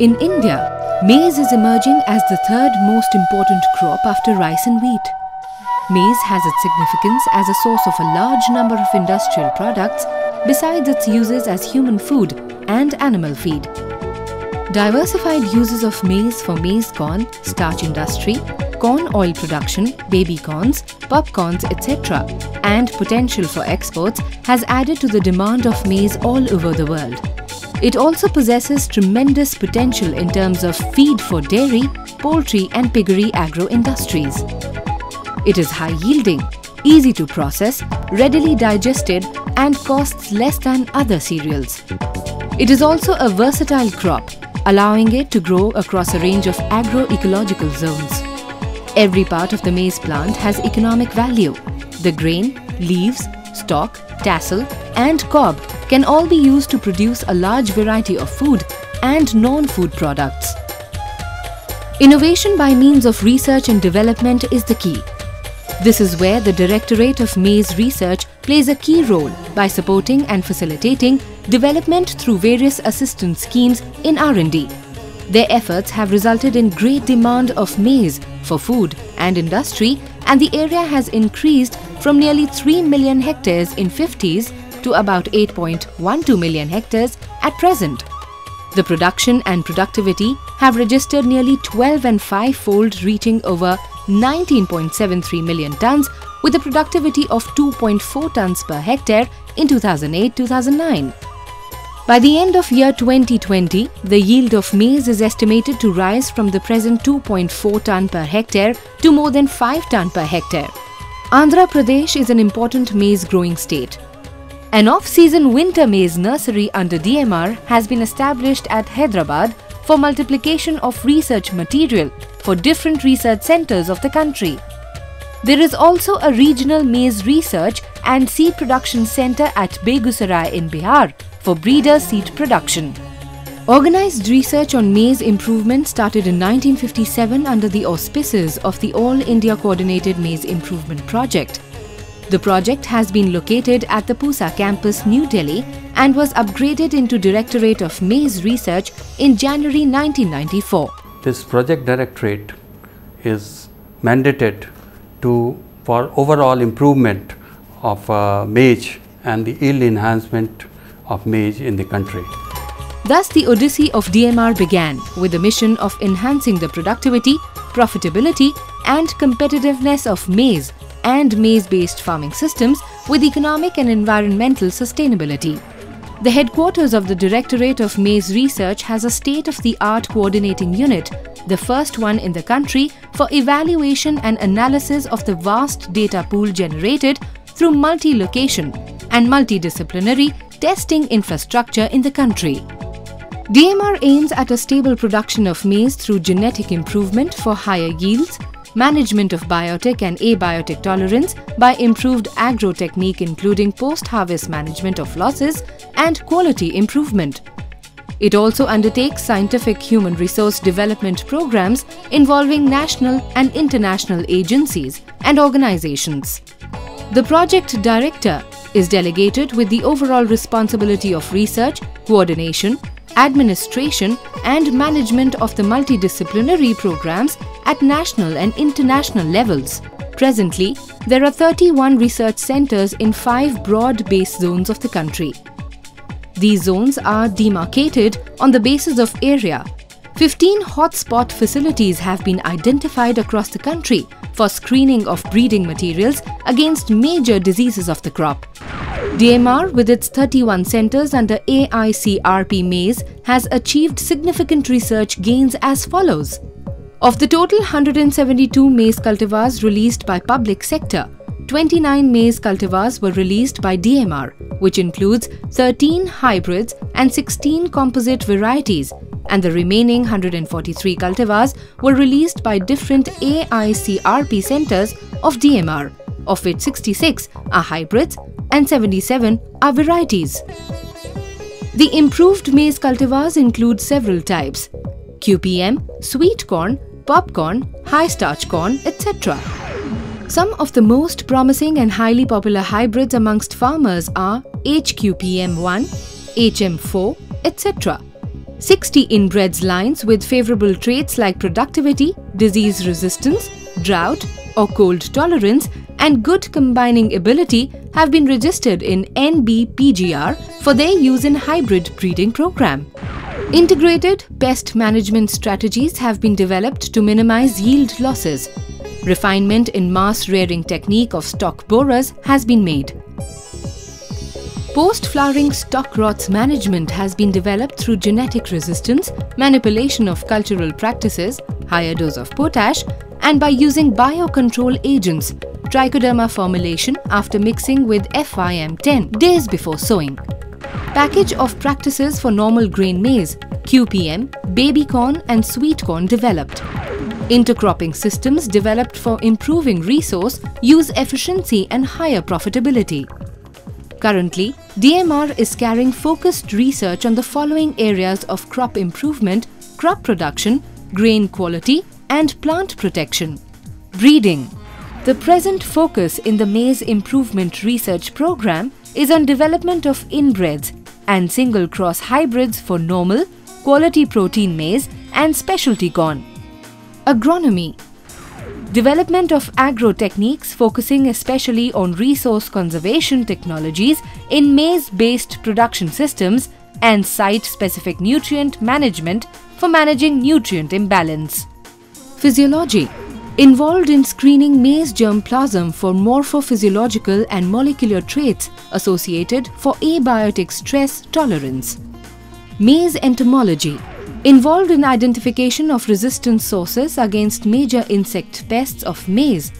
In India, maize is emerging as the third most important crop after rice and wheat. Maize has its significance as a source of a large number of industrial products besides its uses as human food and animal feed. Diversified uses of maize for maize corn, starch industry, corn oil production, baby corns, popcorns, etc., and potential for exports has added to the demand of maize all over the world. It also possesses tremendous potential in terms of feed for dairy, poultry and piggery agro industries. It is high yielding, easy to process, readily digested and costs less than other cereals. It is also a versatile crop, allowing it to grow across a range of agroecological zones. Every part of the maize plant has economic value. The grain, leaves, stalk, tassel and cob can all be used to produce a large variety of food and non-food products. Innovation by means of research and development is the key. This is where the Directorate of Maize Research plays a key role by supporting and facilitating development through various assistance schemes in R&D. Their efforts have resulted in great demand of maize for food and industry and the area has increased from nearly 3 million hectares in 50s to about 8.12 million hectares at present. The production and productivity have registered nearly 12 and 5-fold reaching over 19.73 million tons with a productivity of 2.4 tons per hectare in 2008-2009. By the end of year 2020, the yield of maize is estimated to rise from the present 2.4 ton per hectare to more than 5 ton per hectare. Andhra Pradesh is an important maize growing state. An off-season winter maize nursery under DMR has been established at Hyderabad for multiplication of research material for different research centers of the country. There is also a regional maize research and seed production center at Begusarai in Bihar for breeder seed production. Organized research on maize improvement started in 1957 under the auspices of the All India Coordinated Maize Improvement Project. The project has been located at the Pusa campus, New Delhi and was upgraded into Directorate of Maize Research in January 1994. This project directorate is mandated to for overall improvement of uh, maize and the yield enhancement of maize in the country. Thus, the odyssey of DMR began with the mission of enhancing the productivity, profitability and competitiveness of maize and maize-based farming systems with economic and environmental sustainability. The headquarters of the Directorate of Maize Research has a state-of-the-art coordinating unit, the first one in the country for evaluation and analysis of the vast data pool generated through multi-location and multidisciplinary testing infrastructure in the country. DMR aims at a stable production of maize through genetic improvement for higher yields, management of biotic and abiotic tolerance by improved agro technique including post-harvest management of losses and quality improvement. It also undertakes scientific human resource development programs involving national and international agencies and organizations. The project director is delegated with the overall responsibility of research, coordination, administration and management of the multidisciplinary programs at national and international levels. Presently, there are 31 research centers in five broad-based zones of the country. These zones are demarcated on the basis of area. 15 hotspot facilities have been identified across the country for screening of breeding materials against major diseases of the crop. DMR, with its 31 centers under AICRP maize, has achieved significant research gains as follows. Of the total 172 maize cultivars released by public sector, 29 maize cultivars were released by DMR, which includes 13 hybrids and 16 composite varieties, and the remaining 143 cultivars were released by different AICRP centers of DMR, of which 66 are hybrids and 77 are varieties. The improved maize cultivars include several types QPM, sweet corn, popcorn, high starch corn, etc. Some of the most promising and highly popular hybrids amongst farmers are HQPM1, HM4, etc. 60 inbreds lines with favorable traits like productivity, disease resistance, drought or cold tolerance and good combining ability have been registered in NBPGR for their use in hybrid breeding program. Integrated pest management strategies have been developed to minimize yield losses. Refinement in mass rearing technique of stalk borers has been made. Post-flowering stalk rots management has been developed through genetic resistance, manipulation of cultural practices, higher dose of potash, and by using biocontrol agents, trichoderma formulation after mixing with FYM10 days before sowing. Package of practices for normal grain maize, QPM, baby corn and sweet corn developed. Intercropping systems developed for improving resource, use efficiency and higher profitability. Currently, DMR is carrying focused research on the following areas of crop improvement, crop production, grain quality and plant protection. Breeding. The present focus in the maize improvement research program is on development of inbreds and single cross hybrids for normal, quality protein maize and specialty corn. Agronomy Development of agro techniques focusing especially on resource conservation technologies in maize-based production systems and site-specific nutrient management for managing nutrient imbalance. Physiology Involved in screening maize germplasm for morphophysiological and molecular traits associated for abiotic stress tolerance. Maize entomology involved in identification of resistant sources against major insect pests of maize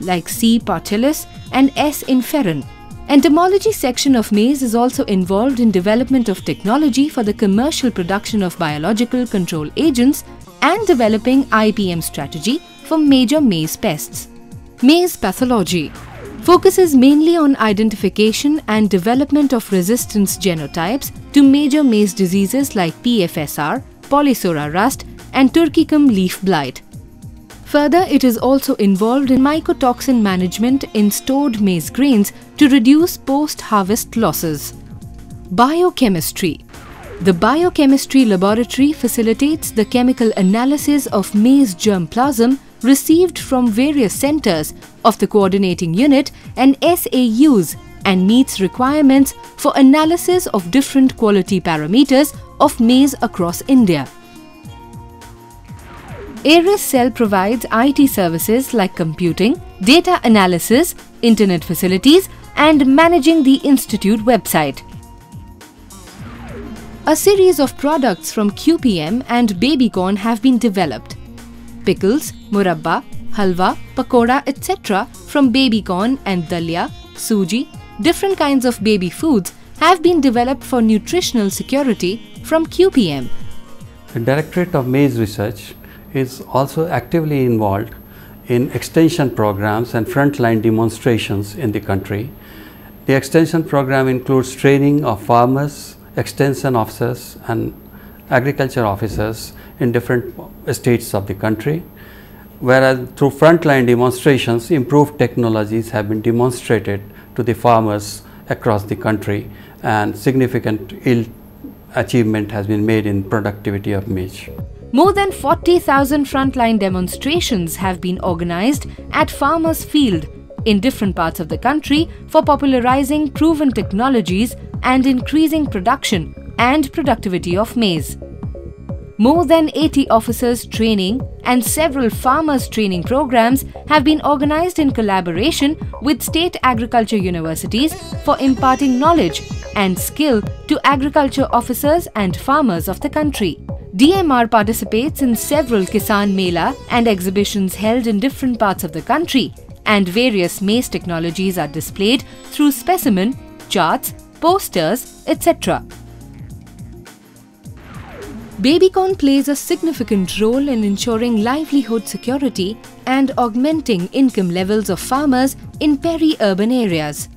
like C. partellus and S. inferens. Entomology section of maize is also involved in development of technology for the commercial production of biological control agents and developing IPM strategy for major maize pests. Maize pathology focuses mainly on identification and development of resistance genotypes to major maize diseases like PFSR, polysora rust and Turcicum leaf blight. Further, it is also involved in mycotoxin management in stored maize grains to reduce post-harvest losses. Biochemistry The biochemistry laboratory facilitates the chemical analysis of maize germplasm received from various centers of the coordinating unit and SAUs and meets requirements for analysis of different quality parameters of maize across India. ARIS Cell provides IT services like computing, data analysis, internet facilities and managing the institute website. A series of products from QPM and Babycorn have been developed pickles, murabba, halwa, pakoda, etc. from baby corn and dalia, suji, different kinds of baby foods have been developed for nutritional security from QPM. The Directorate of Maize Research is also actively involved in extension programs and frontline demonstrations in the country. The extension program includes training of farmers, extension officers and agriculture officers in different states of the country. Whereas through frontline demonstrations, improved technologies have been demonstrated to the farmers across the country and significant yield achievement has been made in productivity of maize. More than 40,000 frontline demonstrations have been organized at farmers' field in different parts of the country for popularizing proven technologies and increasing production and productivity of maize. More than 80 officers training and several farmers training programs have been organized in collaboration with state agriculture universities for imparting knowledge and skill to agriculture officers and farmers of the country. DMR participates in several Kisan Mela and exhibitions held in different parts of the country and various maize technologies are displayed through specimen, charts, posters, etc. Babycorn plays a significant role in ensuring livelihood security and augmenting income levels of farmers in peri-urban areas.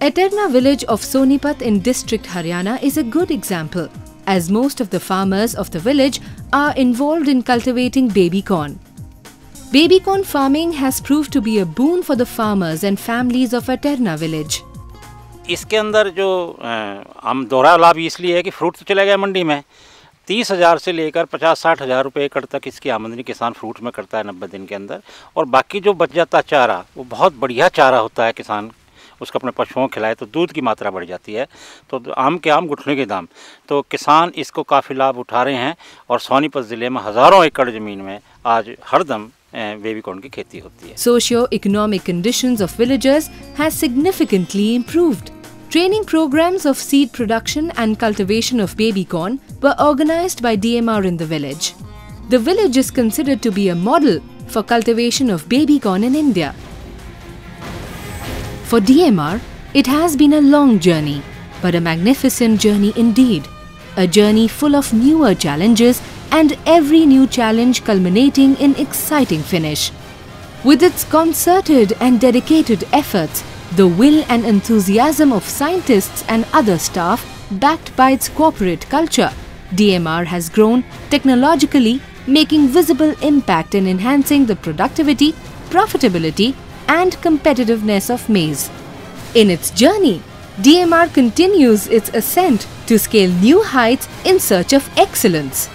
Atterna village of Sonipat in district Haryana is a good example as most of the farmers of the village are involved in cultivating baby corn. Baby corn farming has proved to be a boon for the farmers and families of Atterna village. इसके अंदर जो हम दोहरा लाभ इसलिए है कि fruit तो चला गया मंडी में। तीस हज़ार से लेकर पचास साठ हज़ार रुपये एकड़ तक इसकी आमदनी किसान फ्रूट में करता है नब्बे दिन के अंदर। और बाकी जो बच जाता चारा, वो बहुत बढ़िया चारा होता है किसान, उसको अपने पशुओं को खिलाए तो दूध की मात्रा बढ़ जाती है। तो आम के आम घुटने के दाम। तो किसान इसको काफ़ी लाभ उठा रहे हैं और सोनीपत ज़िले में हज़ारों एकड़ ज़मीन में आज हरदम बेबी कॉर्न की खेती होती है। Socio economic conditions of villagers has significantly Training programs of seed production and cultivation of baby corn were organized by DMR in the village. The village is considered to be a model for cultivation of baby corn in India. For DMR, it has been a long journey, but a magnificent journey indeed. A journey full of newer challenges and every new challenge culminating in exciting finish. With its concerted and dedicated efforts, the will and enthusiasm of scientists and other staff, backed by its corporate culture, DMR has grown technologically, making visible impact in enhancing the productivity, profitability and competitiveness of maize. In its journey, DMR continues its ascent to scale new heights in search of excellence.